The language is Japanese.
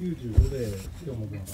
95で今日も分かる。